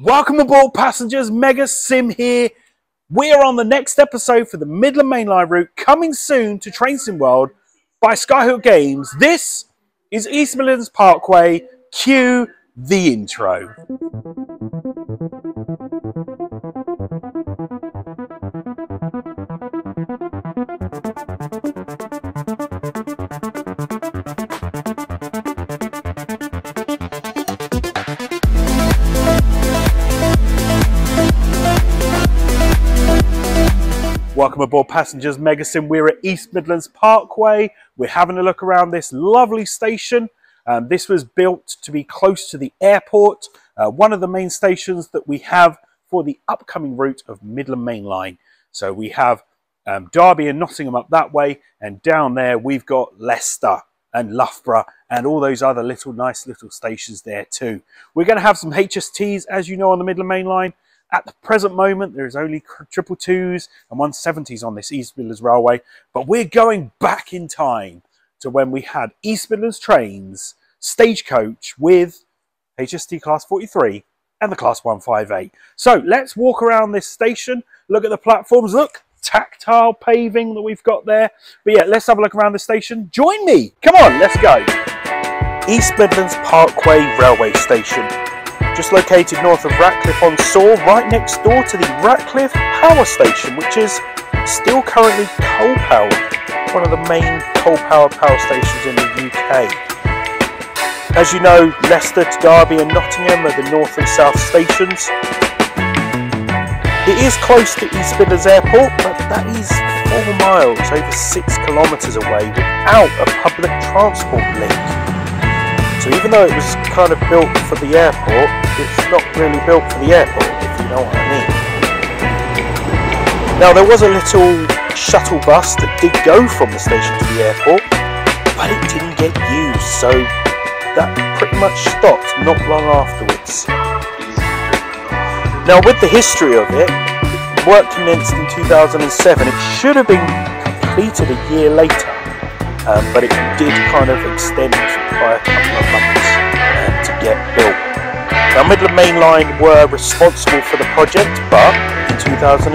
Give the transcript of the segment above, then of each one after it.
Welcome aboard, passengers. Mega Sim here. We're on the next episode for the Midland Mainline route, coming soon to Train Sim World by Skyhook Games. This is East Midlands Parkway. Cue the intro. Welcome aboard passengers, Megasim. We're at East Midlands Parkway. We're having a look around this lovely station. Um, this was built to be close to the airport, uh, one of the main stations that we have for the upcoming route of Midland Main Line. So we have um, Derby and Nottingham up that way, and down there we've got Leicester and Loughborough and all those other little nice little stations there too. We're going to have some HSTs, as you know, on the Midland Main Line. At the present moment, there's only triple twos and 170s on this East Midlands Railway, but we're going back in time to when we had East Midlands trains, stagecoach with HST Class 43 and the Class 158. So let's walk around this station, look at the platforms, look, tactile paving that we've got there. But yeah, let's have a look around the station. Join me. Come on, let's go. East Midlands Parkway Railway Station just located north of Ratcliffe on Soar, right next door to the Ratcliffe Power Station, which is still currently coal powered, one of the main coal powered power stations in the UK. As you know, Leicester to Derby and Nottingham are the north and south stations. It is close to East Midlands Airport, but that is four miles, over six kilometres away, without a public transport link. So even though it was kind of built for the airport, it's not really built for the airport, if you know what I mean. Now there was a little shuttle bus that did go from the station to the airport, but it didn't get used, so that pretty much stopped not long afterwards. Now with the history of it, work commenced in 2007. It should have been completed a year later, um, but it did kind of extend by a couple of months uh, to get built. Now Midland Main Line were responsible for the project, but in 2006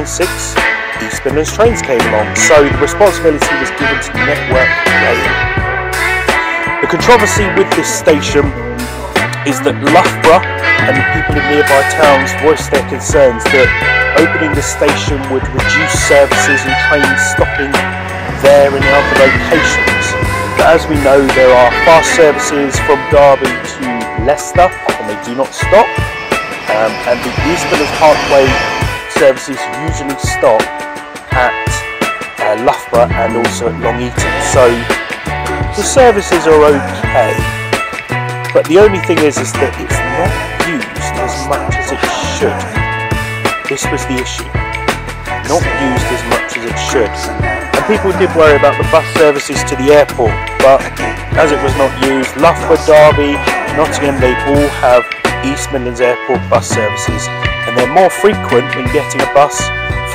East Midlands Trains came along, so the responsibility was given to Network Rail. The controversy with this station is that Loughborough and the people in nearby towns voiced their concerns that opening the station would reduce services and trains stopping there and in other locations. But as we know, there are fast services from Derby to Leicester, and they do not stop. Um, and the East Midlands Parkway services usually stop at uh, Loughborough and also at Long Eaton. So the services are okay, but the only thing is, is that it's not used as much as it should. This was the issue. Not used as much as it should people did worry about the bus services to the airport, but as it was not used, Loughborough, Derby, Nottingham, they all have East Midlands Airport bus services, and they're more frequent than getting a bus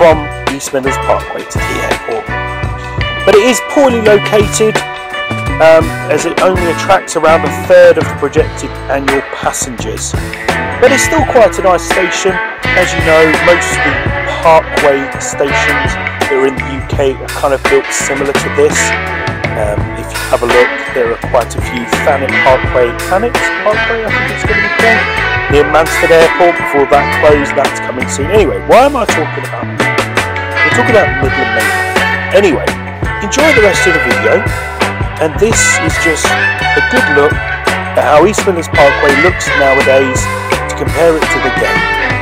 from East Midlands Parkway to the airport. But it is poorly located, um, as it only attracts around a third of the projected annual passengers. But it's still quite a nice station. As you know, most of the Parkway stations that are in the UK are kind of built similar to this. Um, if you have a look, there are quite a few Thanet Parkway, Thanet Parkway I think it's going to be called, near Manston Airport before that closed, that's coming soon. Anyway, why am I talking about We're talking about Midland Main. Anyway, enjoy the rest of the video, and this is just a good look at how East Midlands Parkway looks nowadays to compare it to the game.